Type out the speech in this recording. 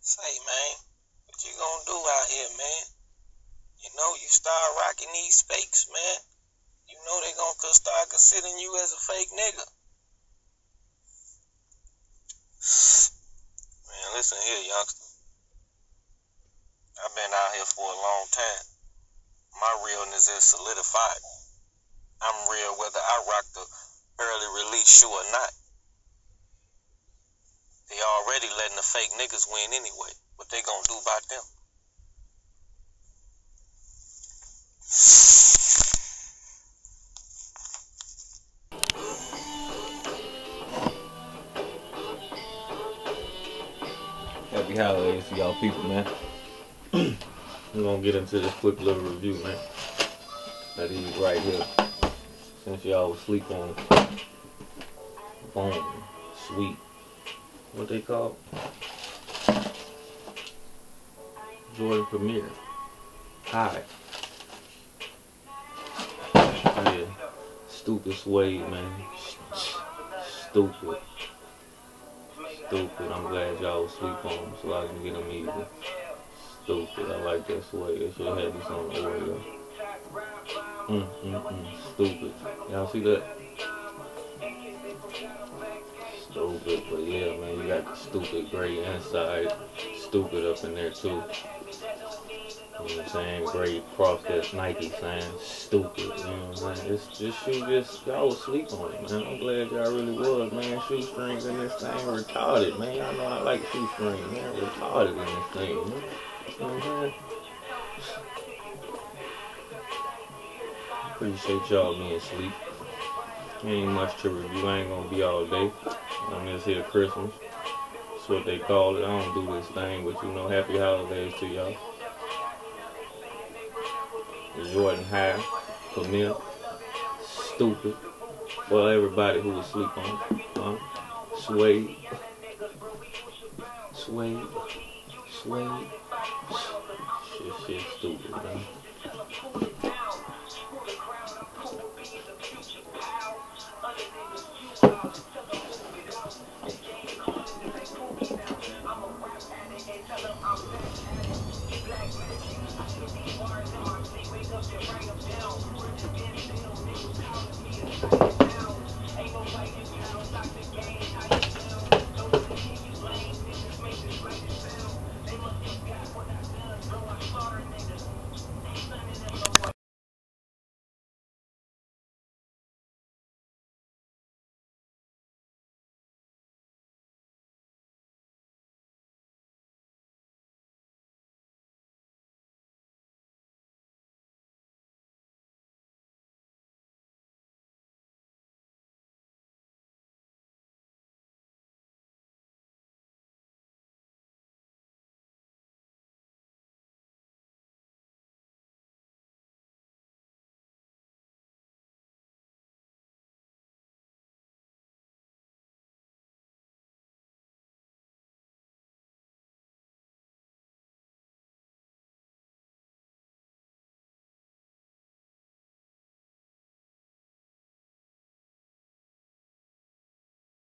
Say, man, what you gonna do out here, man? You know, you start rocking these fakes, man. You know they gonna start considering you as a fake nigga. Man, listen here, youngster. I've been out here for a long time. My realness is solidified. I'm real whether I rock the early release shoe or not. They already letting the fake niggas win anyway. What they gonna do about them? Happy holidays to y'all people, man. We're gonna get into this quick little review, man. That is right here. Since y'all was sleep on bone, sweet. What they call? Jordan Premier. Hi. Yeah. Stupid Suede, man. Stupid. Stupid. I'm glad y'all sleep on them so I can get them easy. Stupid. I like that Suede. They should have this on Oreo. Mm, mm, mm. Stupid. Y'all see that? Stupid. But yeah, man, got stupid gray inside. Stupid up in there too. You know what I'm saying? Gray cross that Nike saying stupid. You know what I'm saying? This, this shoe just, y'all was sleep on it, man. I'm glad y'all really was, man. Shoestrings in this thing retarded, man. Y'all know I like shoestrings, man. Retarded in this thing, man. You know what I'm saying? Appreciate y'all being asleep. Ain't much to review. I ain't gonna be all day. I'm just here Christmas. What they call it. I don't do this thing, but you know, happy holidays to y'all. Jordan High, Premier, Stupid. Well, everybody who was asleep on. it, Huh? Suede. Suede. Suede. Shit, shit, stupid,